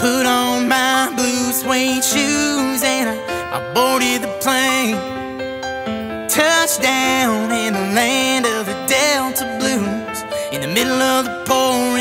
Put on my blue suede shoes and I, I boarded the plane. Touchdown in the land of the Delta Blues, in the middle of the pouring.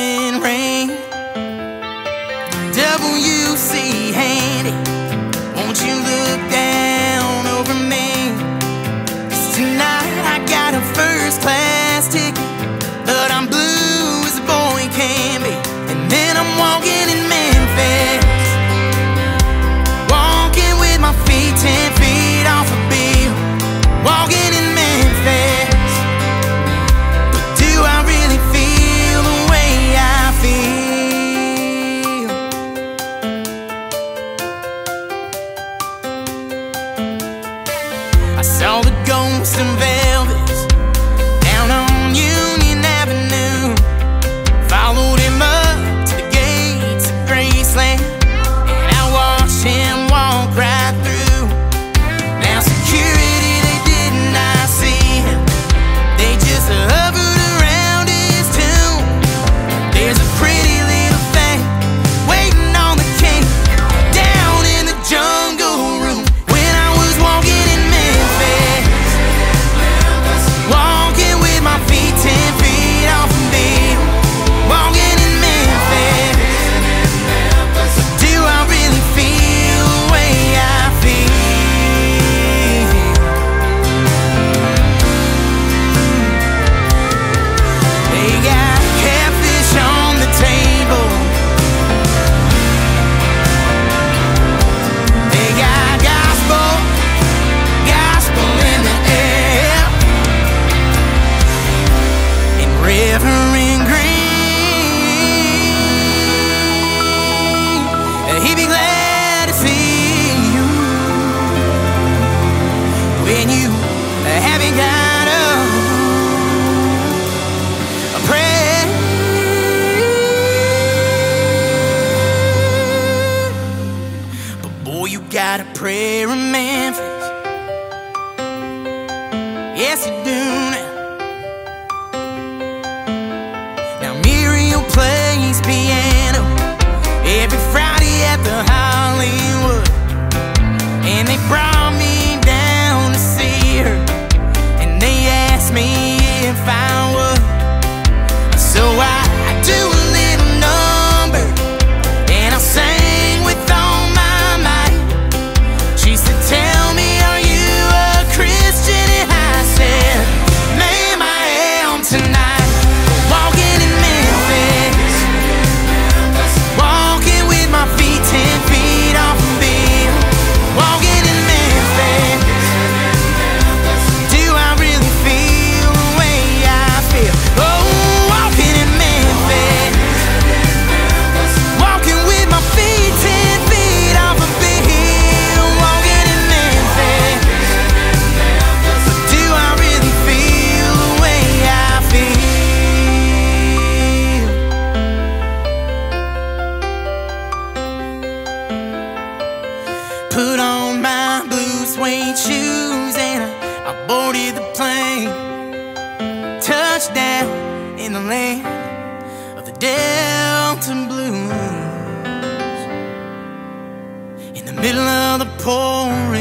All the ghosts and vest. got a prayer in Memphis. Yes, you do. on my blue suede shoes and I, I boarded the plane. Touchdown in the land of the Delta Blues. In the middle of the pouring